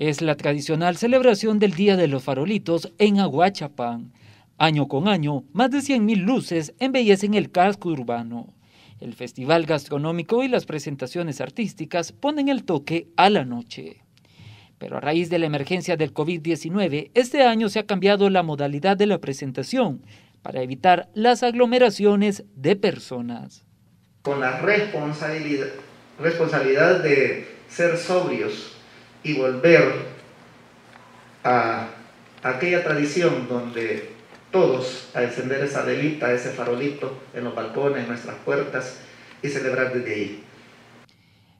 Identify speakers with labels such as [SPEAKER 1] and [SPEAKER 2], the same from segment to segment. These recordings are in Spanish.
[SPEAKER 1] Es la tradicional celebración del Día de los Farolitos en Aguachapán. Año con año, más de 100.000 luces embellecen el casco urbano. El festival gastronómico y las presentaciones artísticas ponen el toque a la noche. Pero a raíz de la emergencia del COVID-19, este año se ha cambiado la modalidad de la presentación para evitar las aglomeraciones de personas.
[SPEAKER 2] Con la responsabilidad, responsabilidad de ser sobrios y volver a aquella tradición donde todos a encender esa velita, ese farolito en los balcones, en nuestras puertas y celebrar desde ahí.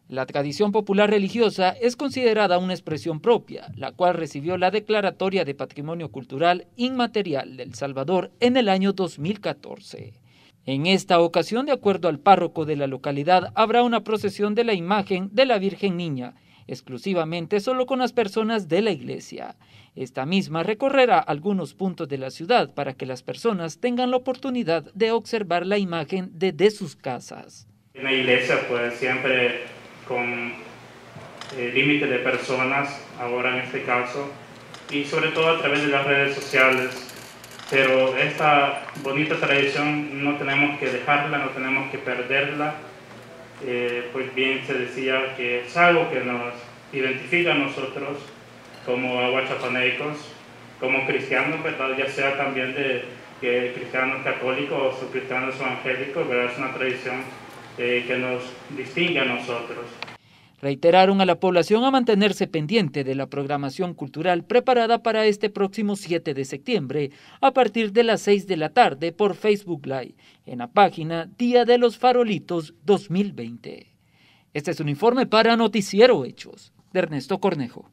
[SPEAKER 1] La tradición popular religiosa es considerada una expresión propia, la cual recibió la Declaratoria de Patrimonio Cultural Inmaterial del Salvador en el año 2014. En esta ocasión, de acuerdo al párroco de la localidad, habrá una procesión de la imagen de la Virgen Niña, exclusivamente solo con las personas de la iglesia. Esta misma recorrerá algunos puntos de la ciudad para que las personas tengan la oportunidad de observar la imagen desde sus casas.
[SPEAKER 3] En la iglesia, pues siempre con eh, límite de personas, ahora en este caso, y sobre todo a través de las redes sociales. Pero esta bonita tradición no tenemos que dejarla, no tenemos que perderla. Eh, pues bien se decía que es algo que nos identifica a nosotros como aguachapanecos, como cristianos, ¿verdad? ya sea también de, cristianos católicos o cristianos evangélicos, ¿verdad? es una tradición eh, que nos distingue a nosotros.
[SPEAKER 1] Reiteraron a la población a mantenerse pendiente de la programación cultural preparada para este próximo 7 de septiembre a partir de las 6 de la tarde por Facebook Live en la página Día de los Farolitos 2020. Este es un informe para Noticiero Hechos de Ernesto Cornejo.